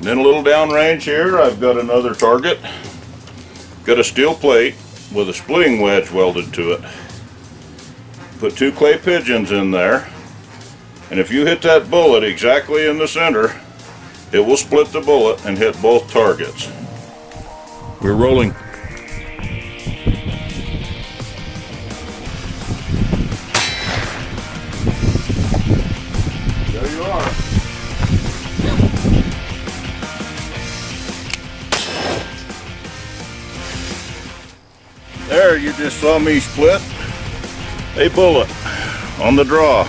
Then a little downrange here, I've got another target. Got a steel plate with a splitting wedge welded to it. Put two clay pigeons in there. And if you hit that bullet exactly in the center, it will split the bullet and hit both targets. We're rolling. There, you just saw me split a bullet on the draw.